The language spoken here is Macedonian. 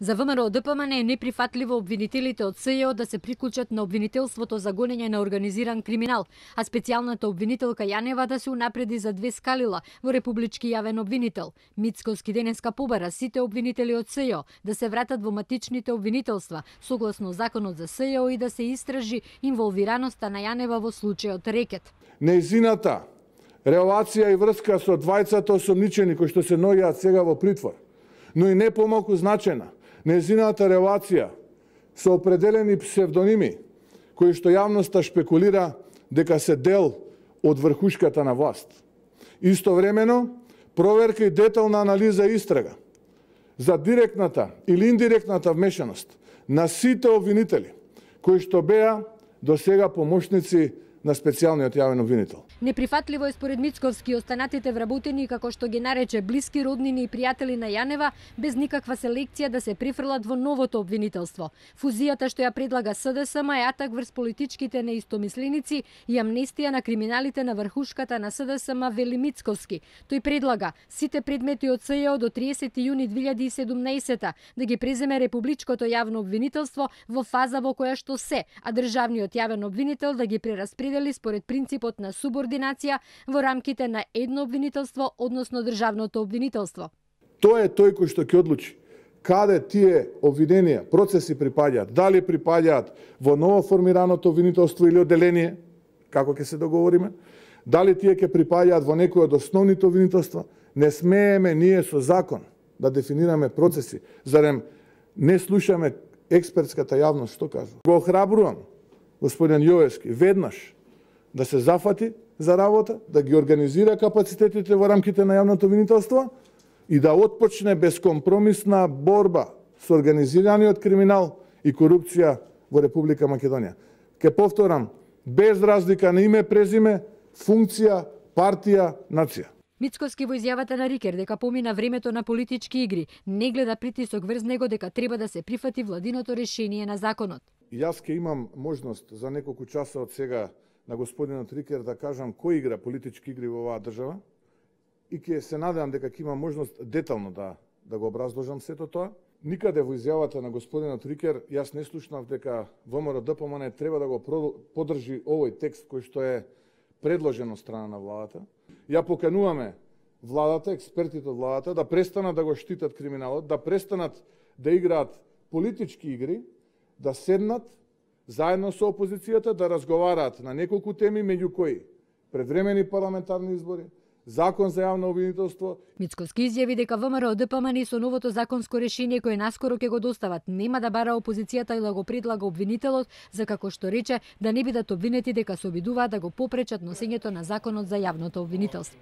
За ВМРО ДПМН е неприфатливо обвинителите од СЈО да се приклучат на обвинителството за гонење на организиран криминал, а специјалната обвинителка Јанева да се унапреди за две скалила во републички јавен обвинител. Мицковски денеска побара сите обвинители од СЈО да се вратат во матичните обвинителства согласно законот за СЈО и да се истражи инволвираноста на Јанева во случајот Рекет. Неизината релација и врска со двајцата осомничени кои што се наоѓаат сега во притвор, но и не помалку значена незината релација со определени псевдоними кои што јавноста шпекулира дека се дел од врхушката на власт. Истовремено, проверка и детална анализа и истрага за директната или индиректната вмешаност на сите обвинители кои што беа до сега помошници на специјалниот јавен обвинител. Неприфатливо е според Мицковски останатите вработени како што ги нарече блиски роднини и пријатели на Јанева без никаква селекција да се прифрлат во новото обвинителство. Фузијата што ја предлага СДСМ е атак врз политичките неистомисленици и амнестија на криминалите на врхушката на СДСМ вели Мицковски. Тој предлага сите предмети од СЈО до 30 јуни 2017 да ги преземе Републичкото јавно обвинителство во фаза во која што се, а државниот јавен обвинител да ги прераспредели определи според принципот на субординација во рамките на едно обвинителство, односно државното обвинителство. Тоа е тој кој што ќе одлучи. Каде тие обвиненија, процеси припаѓаат, дали припаѓаат во ново формираното обвинителство или одделение, како ќе се договориме, дали тие ќе припаѓаат во некој од основните обвинителства, не смееме ние со закон да дефинираме процеси, зарем не слушаме експертската јавност што кажува. Го охрабрувам господин Јовески веднаш да се зафати за работа, да ги организира капацитетите во рамките на јавното обвинителство и да отпочне безкомпромисна борба со организираниот криминал и корупција во Република Македонија. Ке повторам, без разлика на име, презиме, функција, партија, нација. Мицковски во изјавата на Рикер дека помина времето на политички игри, не гледа притисок врз него дека треба да се прифати владиното решение на законот. Јас ке имам можност за неколку часа од сега на господинот Рикер да кажам кој игра политички игри во оваа држава и ќе се надевам дека ќе има можност детално да да го образложам сето тоа. Никаде во изјавата на господинот Рикер јас не слушнав дека ВМРО ДПМН треба да го подржи овој текст кој што е предложен од страна на владата. Ја покануваме владата, експертите од владата да престанат да го штитат криминалот, да престанат да играат политички игри, да седнат заедно со опозицијата да разговараат на неколку теми, меѓу кои предвремени парламентарни избори, закон за јавно обвинителство. Мицковски изјави дека ВМРО ДПМН со новото законско решение кое наскоро ќе го достават нема да бара опозицијата и да го предлага обвинителот за како што рече да не бидат обвинети дека се обидуваат да го попречат носењето на законот за јавното обвинителство.